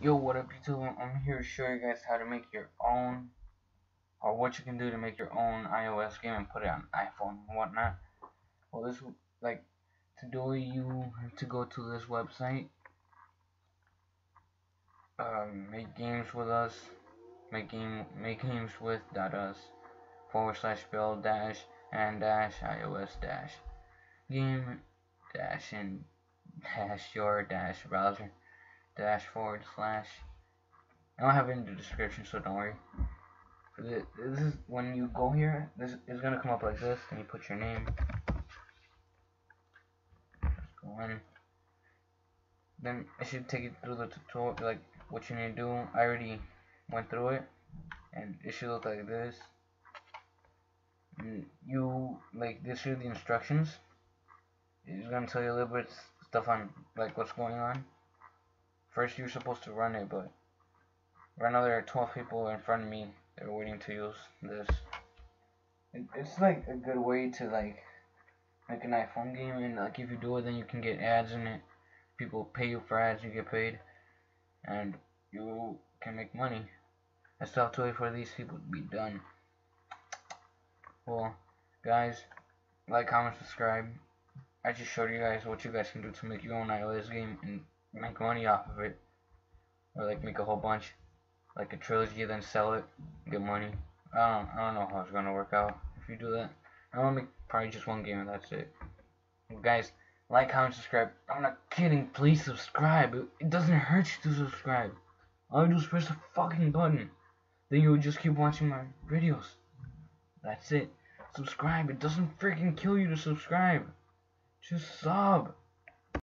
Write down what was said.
Yo, what up YouTube? I'm here to show you guys how to make your own, or what you can do to make your own iOS game and put it on iPhone and whatnot. Well, this, like, to do you have to go to this website, um, make games with us, make, game, make games with dot us, forward slash build dash and dash iOS dash game dash and dash your dash browser dash forward slash. I don't have it in the description, so don't worry. This is when you go here. This is gonna come up like this, and you put your name. Then it should take you through the tutorial, like what you need to do. I already went through it, and it should look like this. And you like this are the instructions. It's gonna tell you a little bit stuff on like what's going on. First, you're supposed to run it, but right now there are 12 people in front of me that are waiting to use this. It, it's like a good way to like make an iPhone game, and like if you do it, then you can get ads in it. People pay you for ads, you get paid, and you can make money. I still have to wait for these people to be done. Well, guys, like, comment, subscribe. I just showed you guys what you guys can do to make your own iOS game and make money off of it. Or like make a whole bunch. Like a trilogy, then sell it, get money. I don't, I don't know how it's gonna work out if you do that. I'm gonna make probably just one game and that's it. Guys, like, comment, subscribe. I'm not kidding. Please subscribe. It, it doesn't hurt you to subscribe. All you do is press the fucking button. Then you will just keep watching my videos. That's it. Subscribe. It doesn't freaking kill you to subscribe. Just sub.